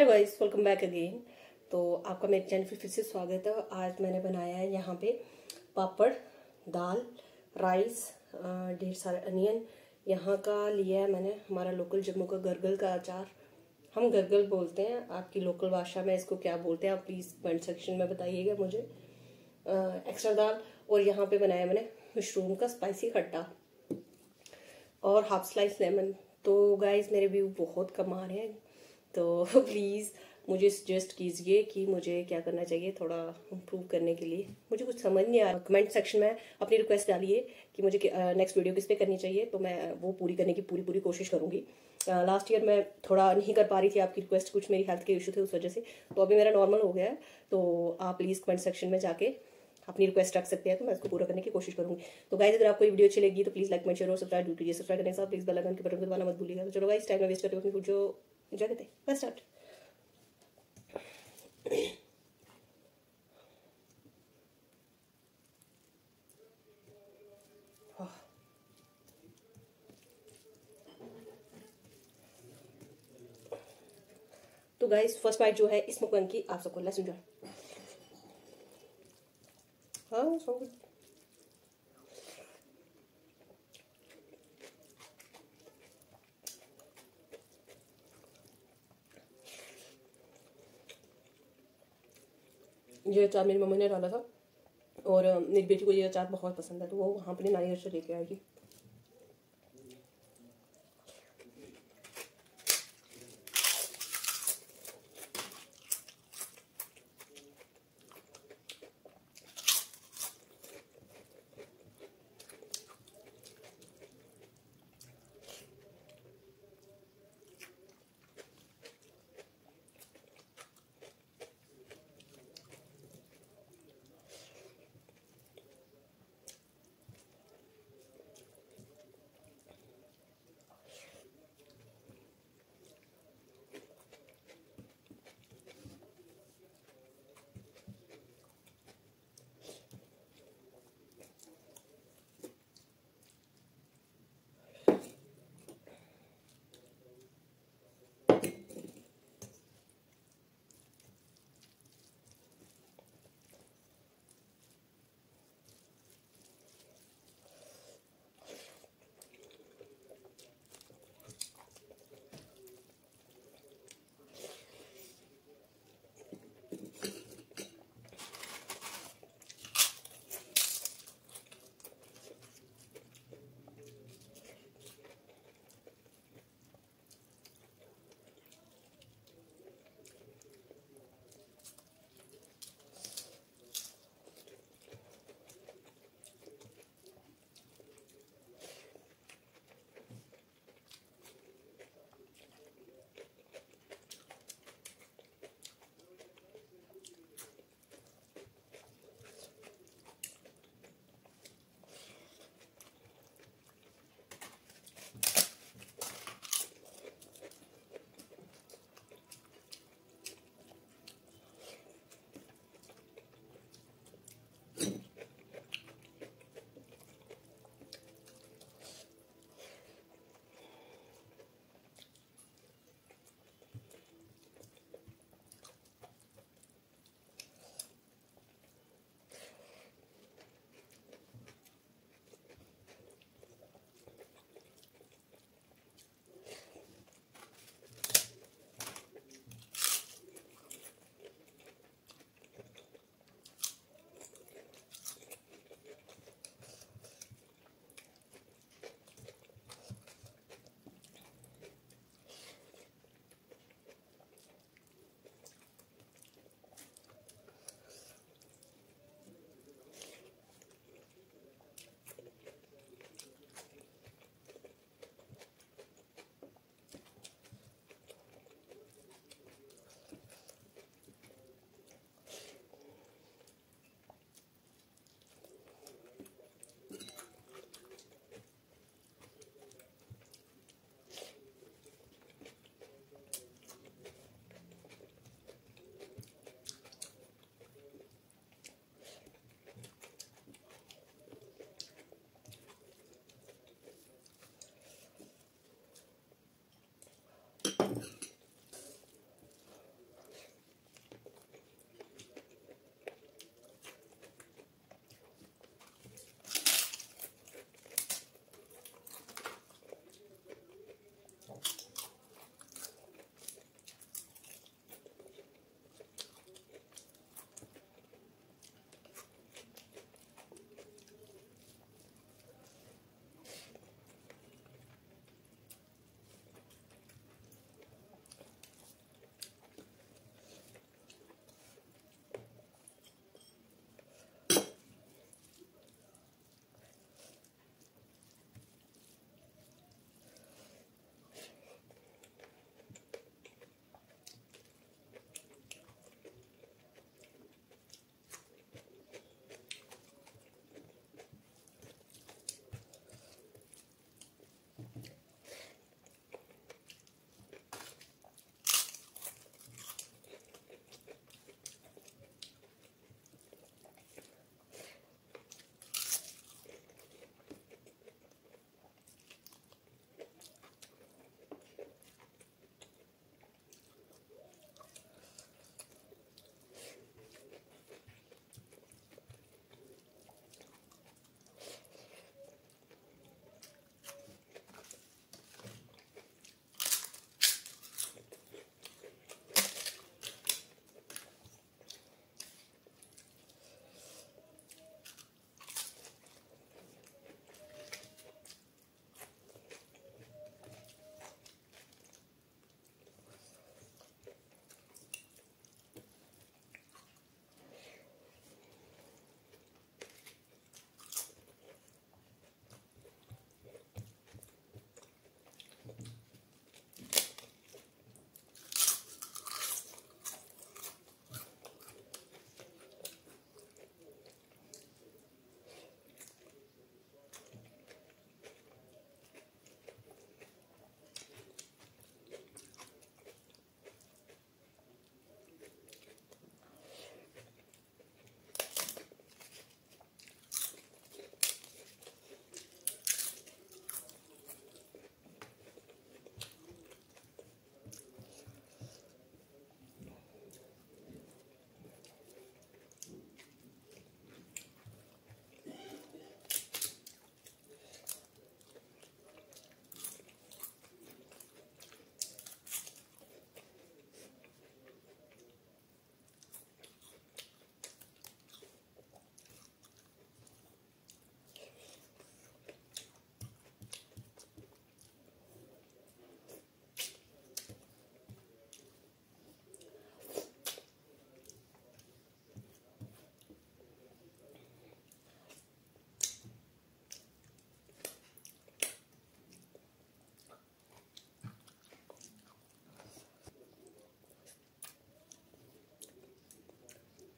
Hello guys welcome back again तो आपका मेरे चैनल पर फिर से स्वागत है। आज मैंने बनाया है यहाँ पे पापड़, दाल राइस ढेर सारे अनियन यहाँ का लिया है मैंने हमारा लोकल जम्मू का गरगल का अचार। हम गरगल बोलते हैं, आपकी लोकल भाषा में इसको क्या बोलते हैं आप प्लीज़ कमेंट सेक्शन में बताइएगा मुझे। एक्स्ट्रा दाल और यहाँ पे बनाया मैंने मशरूम का स्पाइसी खट्टा और हाफ़ स्लाइस लेमन तो गाइस मेरे व्यू बहुत कम आ रहे हैं। तो प्लीज़ मुझे सजेस्ट कीजिए कि मुझे क्या करना चाहिए थोड़ा इम्प्रूव करने के लिए। मुझे कुछ समझ नहीं आ रहा। कमेंट सेक्शन में अपनी रिक्वेस्ट डालिए कि मुझे नेक्स्ट वीडियो किस पे करनी चाहिए तो मैं वो पूरी करने की पूरी पूरी कोशिश करूँगी। लास्ट ईयर मैं थोड़ा नहीं कर पा रही थी आपकी रिक्वेस्ट कुछ मेरी हेल्थ के इशू थे उस वजह से। तो अभी मेरा नॉर्मल हो गया है। तो आप प्लीज़ कमेंट सेक्शन में जाके अपनी रिक्वेस्ट रख सकते हैं तो मैं इसको पूरा करने की कोशिश करूँगी। तो गाइस अगर आपको वीडियो अच्छी लगी तो प्लीज़ लाइक मैं शेयर और सब्सक्राइब कीजिए सब्सक्राइब करने साथ प्लीज़ बेल आइकन के बटन को दबाना मत भूलिएगा। तो चलो गाइस टाइम में वेस्ट करके अपनी जो एंजॉय करते हैं तो गाइस फ़र्स्ट बाइट जो है इस मुकन की आप सबको लेट्स एंजॉय हाँ सो गुड ये अचार मेरी मम्मी ने डाला था और मेरी बेटी को ये अचार बहुत पसंद है तो वो वहाँ पर नारियल से लेके आएगी।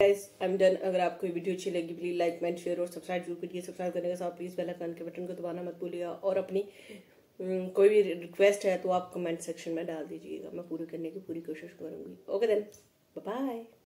गाइस आई एम डन अगर आपको वीडियो अच्छी लगी प्लीज़ लाइक कमेंट शेयर और सब्सक्राइब ज़रूर करिए सब्सक्राइब करने के साथ प्लीज़ बेल आइकन के बटन को दबाना मत भूलिएगा और अपनी कोई भी रिक्वेस्ट है तो आप कमेंट सेक्शन में डाल दीजिएगा। मैं पूरी करने की पूरी कोशिश करूँगी। Okay then bye